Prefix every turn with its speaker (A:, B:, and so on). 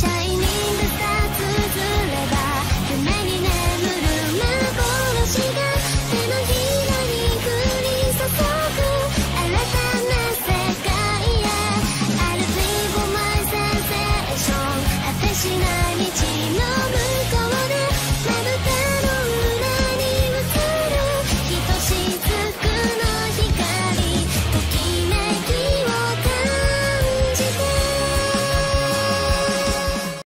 A: shine.